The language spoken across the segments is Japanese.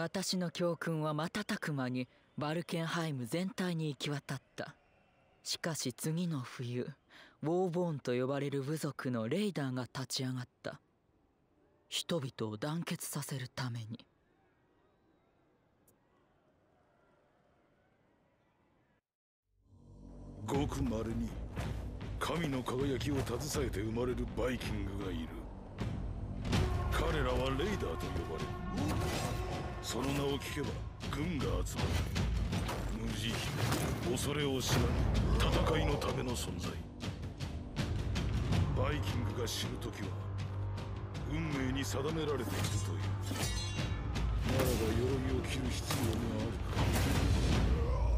私の教訓は瞬く間にバルケンハイム全体に行き渡った。しかし次の冬ウォーボーンと呼ばれる部族のレイダーが立ち上がった。人々を団結させるために。ごくまれに神の輝きを携えて生まれるバイキングがいる。彼らはレイダーと呼ばれる。その名を聞けば軍が集まる無慈悲恐れを知らぬ戦いのための存在バイキングが死ぬ時は運命に定められているというならば鎧を着る必要がある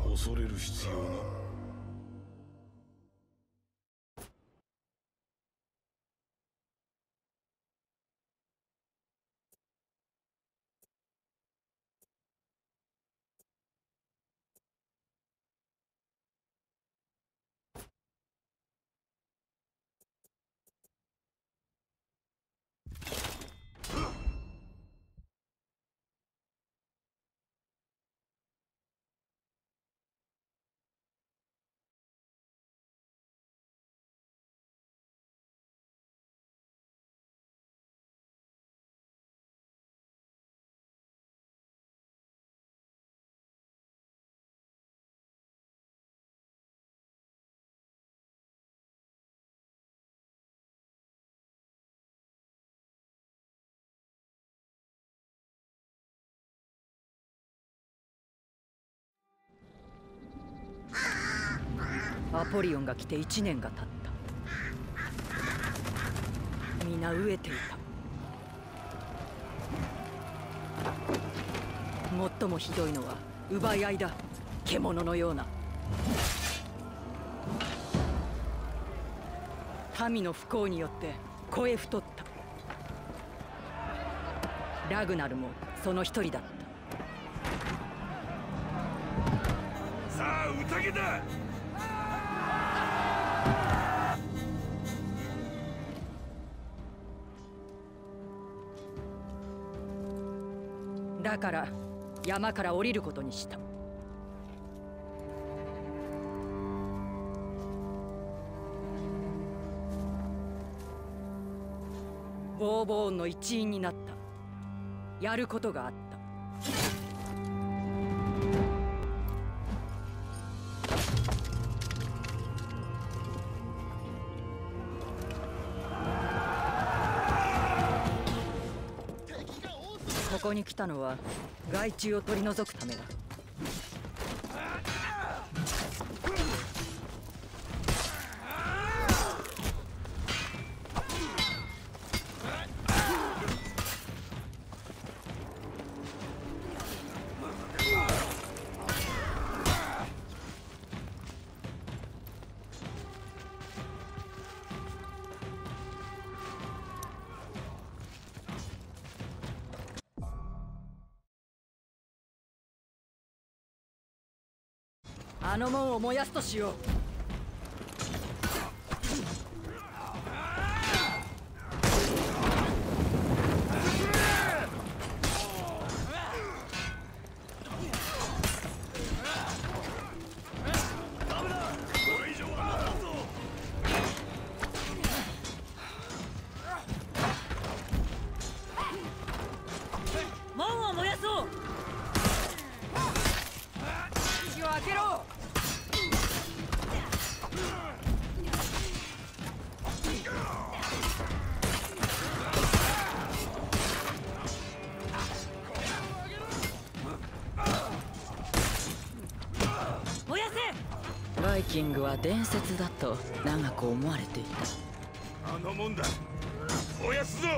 か恐れる必要がアポリオンが来て1年が経った。皆飢えていた。最もひどいのは奪い合いだ。獣のような。民の不幸によって声太った。ラグナルもその一人だった。さあ宴だ。だから山から降りることにした。ボーボーンの一員になった。やることがあった。ここに来たのは害虫を取り除くためだ。あの門を燃やすとしよう。キングは伝説だと長く思われていた。あのもんだ。燃やすぞ。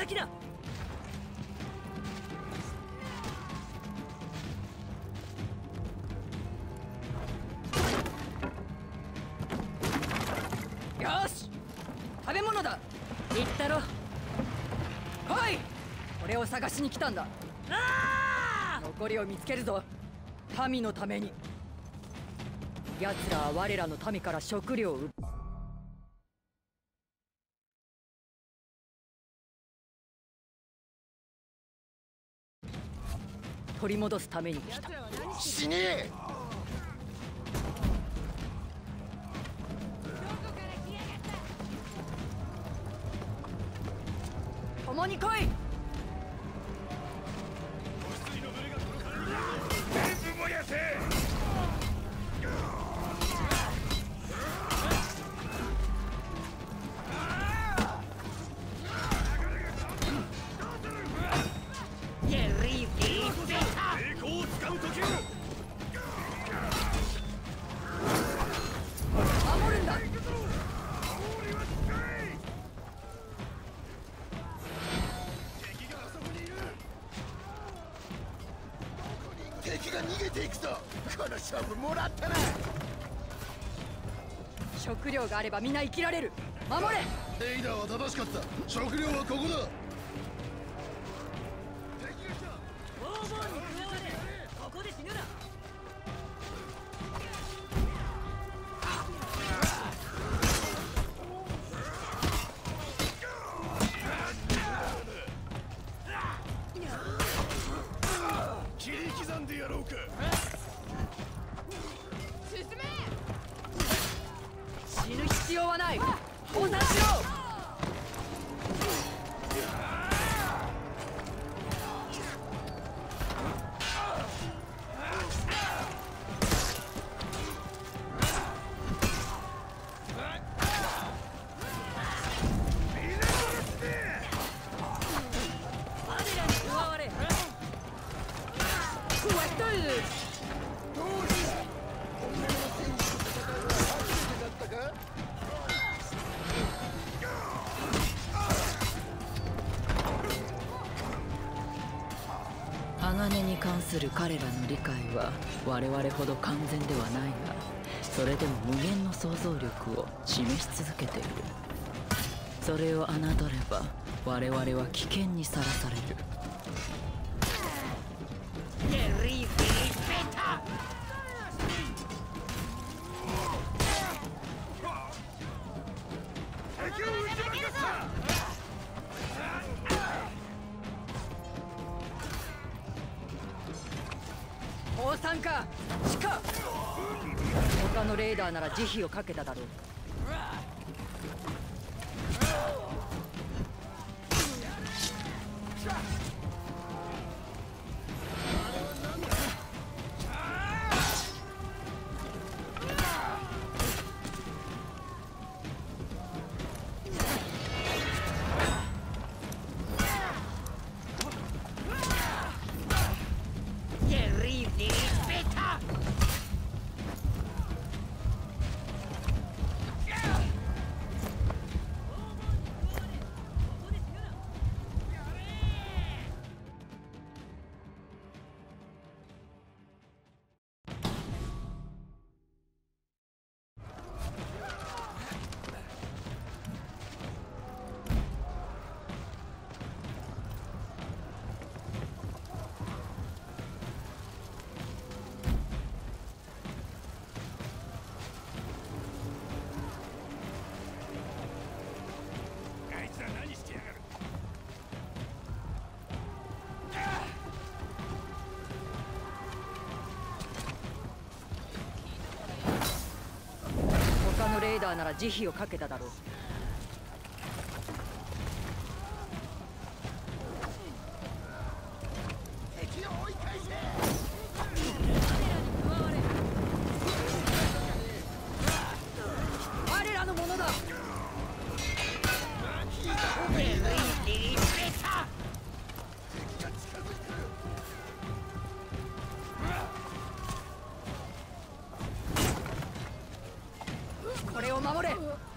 敵だ。よし食べ物だ。言ったろ。来い俺を探しに来たんだ。残りを見つけるぞ。民のために。奴らは我らの民から食料を奪取り戻すために来た。死ね。え共に来い敵が逃げていくぞ。この勝負もらったな。食料があれば皆生きられる。守れ。レイダーは正しかった。食料はここだ必要はない。お察しろ鋼に関する彼らの理解は我々ほど完全ではないがそれでも無限の想像力を示し続けている。それを侮れば我々は危険にさらされる。参加地下他のレーダーなら慈悲をかけただろう。ダーなら慈悲をかけただろう。守れ。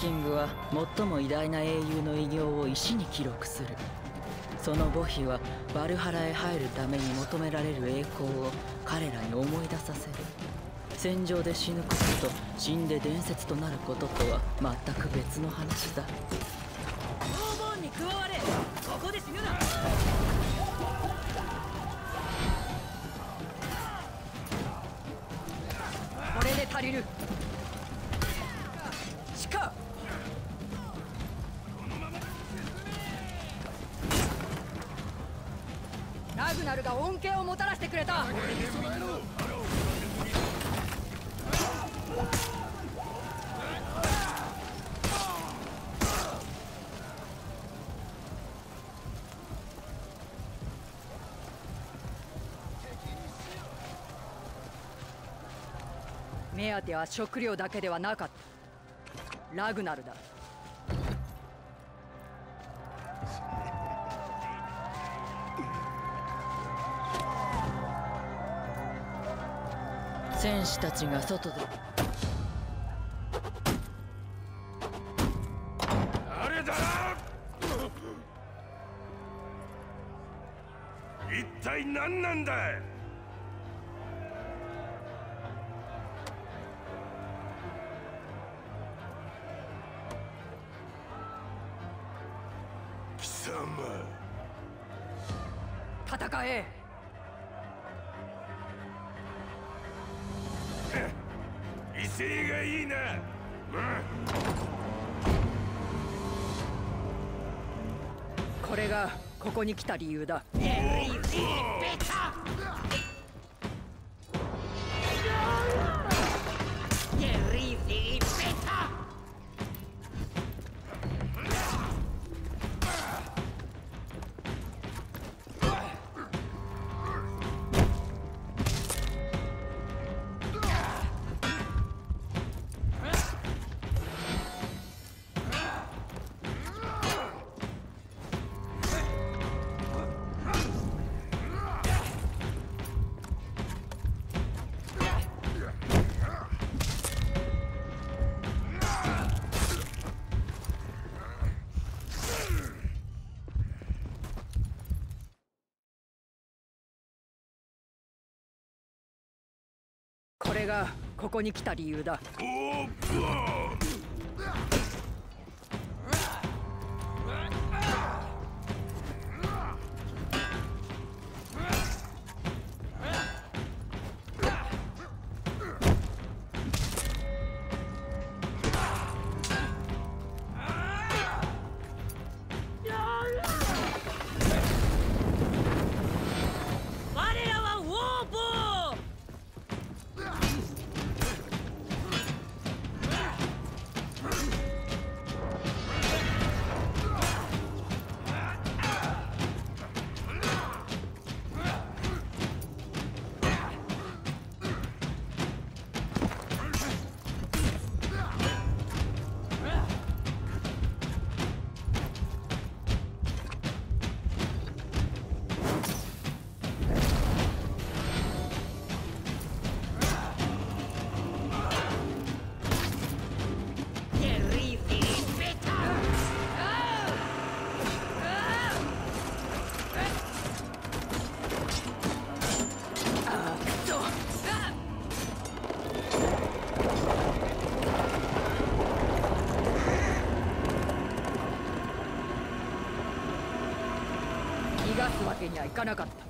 キングは最も偉大な英雄の偉業を石に記録する。その墓碑はバルハラへ入るために求められる栄光を彼らに思い出させる。戦場で死ぬことと死んで伝説となることとは全く別の話だ。ボーボンに加われ。ここで死ぬな。足りる。恩恵をもたらしてくれた。目当ては食料だけではなかった。ラグナルだ。戦士たちが外で。誰だ？一体何なんだ貴様。戦え威勢がいいな。これがここに来た理由だがここに来た理由だ。行かなかった。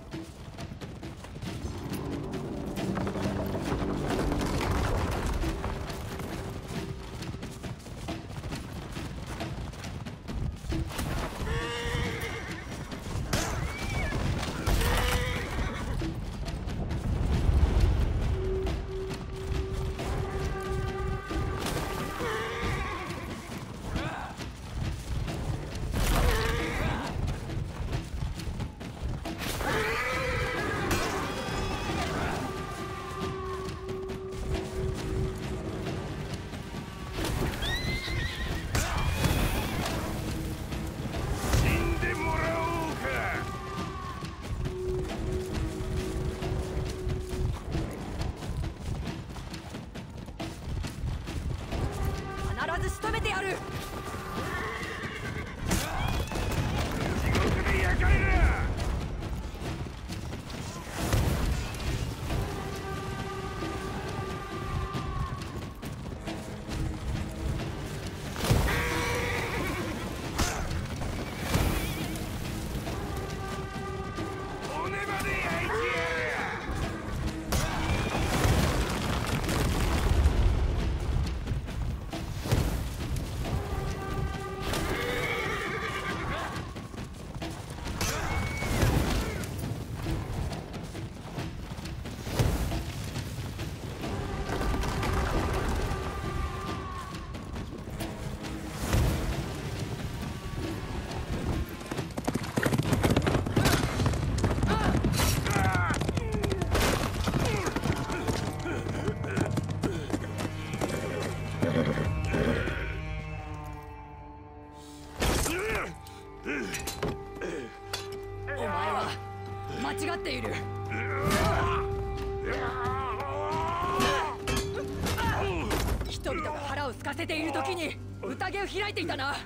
ていたな。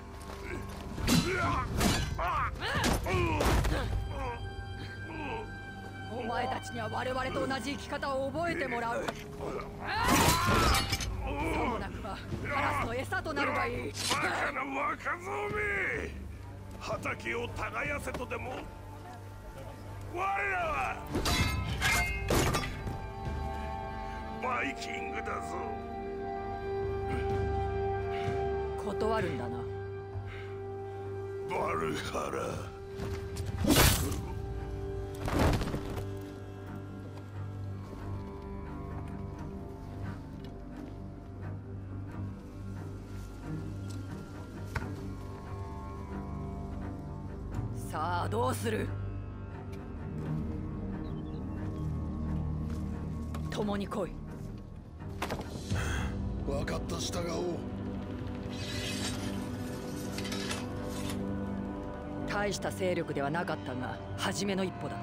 お前たちには我々と同じ生き方を覚えてもらう。さもなくばカラスの餌となるがいい。バカな若造め。畑を耕せとでも我らはバイキングだぞ。断るんだな。バルハラさあどうする？共に来い。分かった従おう大した勢力ではなかったが初めの一歩だ。